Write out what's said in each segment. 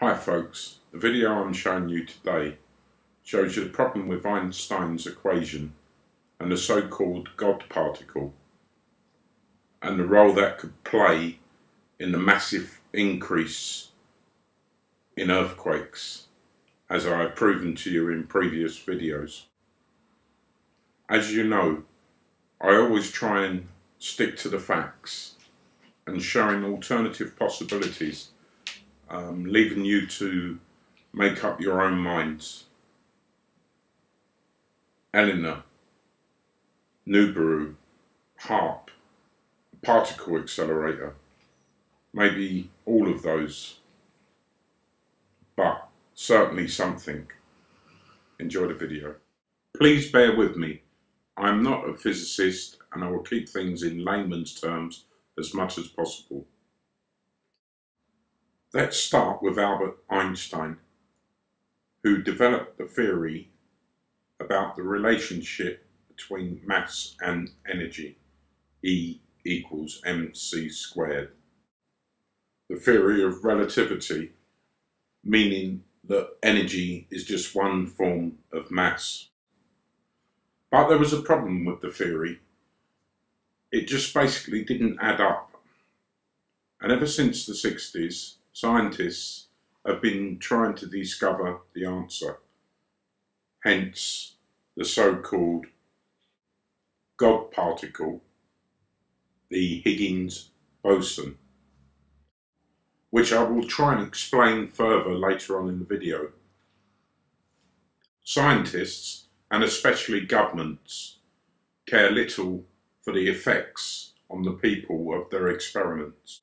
Hi folks, the video I'm showing you today shows you the problem with Einstein's equation and the so-called God particle and the role that could play in the massive increase in earthquakes as I have proven to you in previous videos. As you know, I always try and stick to the facts and showing alternative possibilities um, leaving you to make up your own minds. Elenin, Nibiru, HAARP, particle accelerator, maybe all of those, but certainly something. Enjoy the video. Please bear with me. I'm not a physicist and I will keep things in layman's terms as much as possible. Let's start with Albert Einstein, who developed the theory about the relationship between mass and energy, E equals mc squared. The theory of relativity, meaning that energy is just one form of mass. But there was a problem with the theory. It just basically didn't add up. And ever since the 60s, scientists have been trying to discover the answer. Hence, the so-called God particle, the Higgs boson, which I will try and explain further later on in the video. Scientists, and especially governments, care little for the effects on the people of their experiments.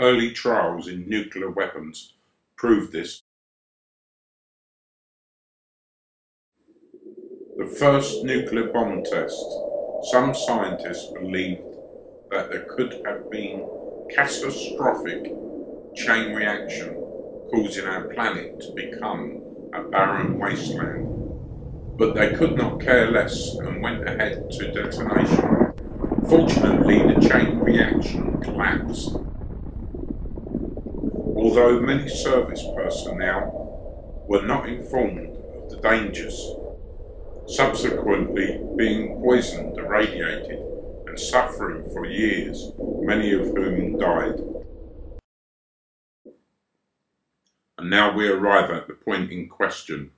Early trials in nuclear weapons proved this. The first nuclear bomb test, some scientists believed that there could have been catastrophic chain reaction causing our planet to become a barren wasteland. But they could not care less and went ahead to detonation. Fortunately, the chain reaction collapsed although many service personnel were not informed of the dangers, subsequently being poisoned, irradiated, and suffering for years, many of whom died. And now we arrive at the point in question,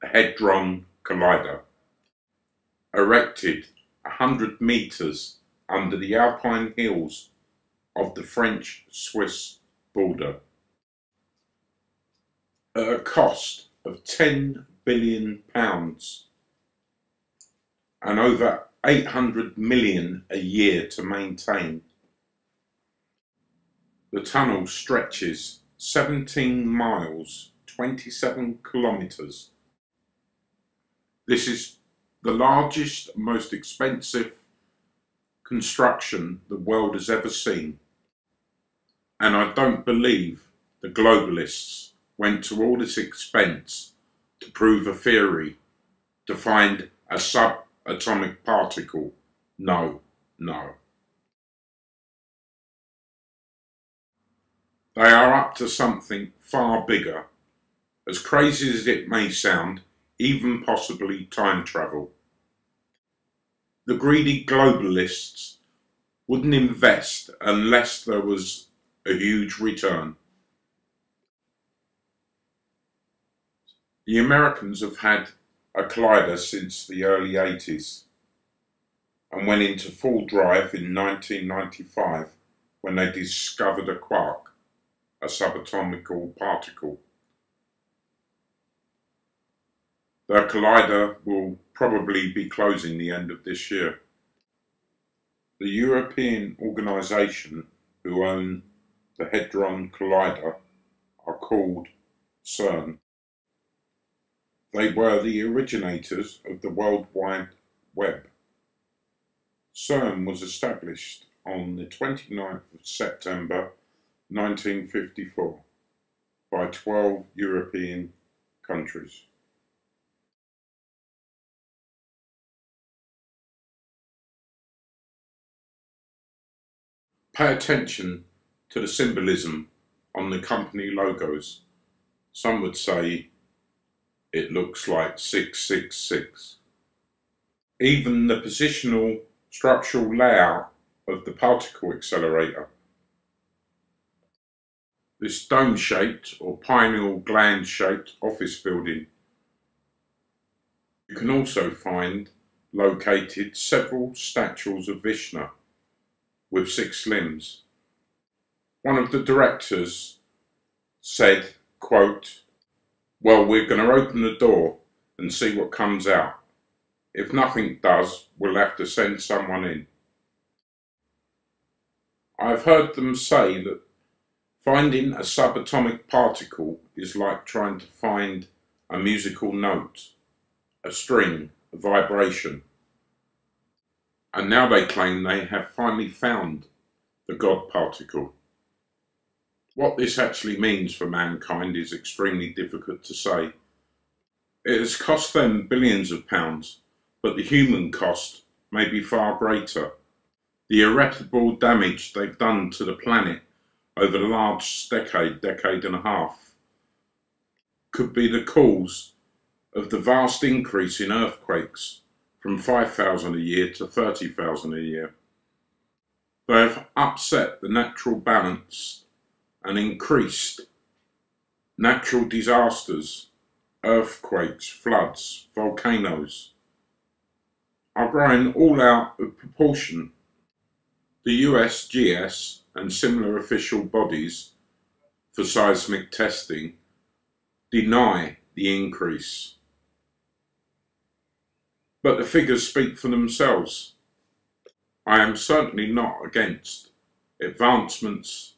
the Hadron Collider, erected a hundred metres under the alpine hills of the French-Swiss border at a cost of 10 billion pounds and over 800 million a year to maintain. The tunnel stretches 17 miles, 27 kilometres. This is the largest, most expensive construction the world has ever seen. And I don't believe the globalists went to all this expense to prove a theory, to find a subatomic particle. No, no. They are up to something far bigger, as crazy as it may sound, even possibly time travel. The greedy globalists wouldn't invest unless there was a huge return. The Americans have had a collider since the early 80s and went into full drive in 1995 when they discovered a quark, a subatomic particle. The collider will probably be closing the end of this year. The European organisation who own the Hadron Collider are called CERN. They were the originators of the World Wide Web. CERN was established on the 29th of September 1954 by 12 European countries. Pay attention to the symbolism on the company logos Some would say it looks like 666. Even the positional structural layout of the particle accelerator. This dome-shaped or pineal gland-shaped office building. You can also find located several statues of Vishnu with six limbs. One of the directors said, quote, well, we're going to open the door and see what comes out. If nothing does, we'll have to send someone in. I've heard them say that finding a subatomic particle is like trying to find a musical note, a string, a vibration. And now they claim they have finally found the God particle. What this actually means for mankind is extremely difficult to say. It has cost them billions of pounds but the human cost may be far greater. The irreparable damage they've done to the planet over the last decade, decade and a half, could be the cause of the vast increase in earthquakes from 5,000 a year to 30,000 a year. They have upset the natural balance and increased natural disasters, earthquakes, floods, volcanoes, are growing all out of proportion. The USGS and similar official bodies for seismic testing deny the increase. But the figures speak for themselves. I am certainly not against advancements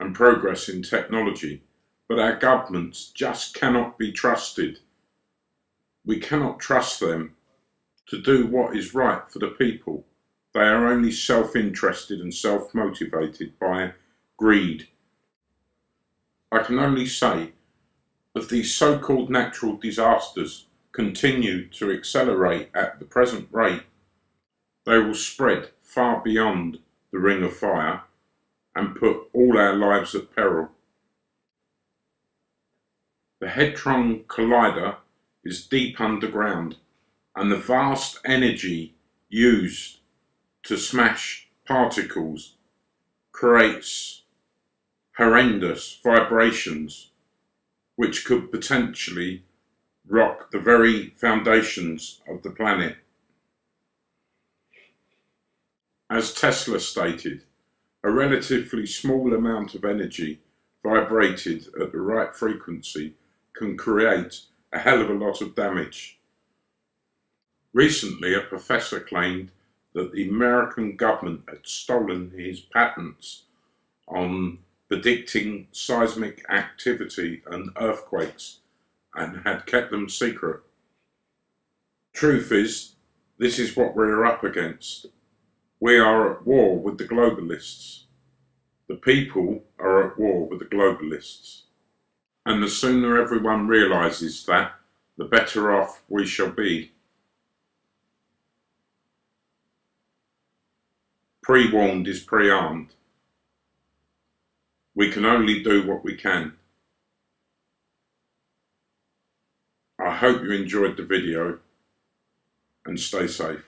and progress in technology, but our governments just cannot be trusted. We cannot trust them to do what is right for the people. They are only self-interested and self-motivated by greed. I can only say, if these so-called natural disasters continue to accelerate at the present rate, they will spread far beyond the ring of fire and put all our lives at peril. The Hadron Collider is deep underground and the vast energy used to smash particles creates horrendous vibrations which could potentially rock the very foundations of the planet. As Tesla stated, a relatively small amount of energy vibrated at the right frequency can create a hell of a lot of damage. Recently, a professor claimed that the American government had stolen his patents on predicting seismic activity and earthquakes and had kept them secret. Truth is, this is what we're up against. We are at war with the globalists. The people are at war with the globalists. And the sooner everyone realises that, the better off we shall be. Pre-warned is pre-armed. We can only do what we can. I hope you enjoyed the video and stay safe.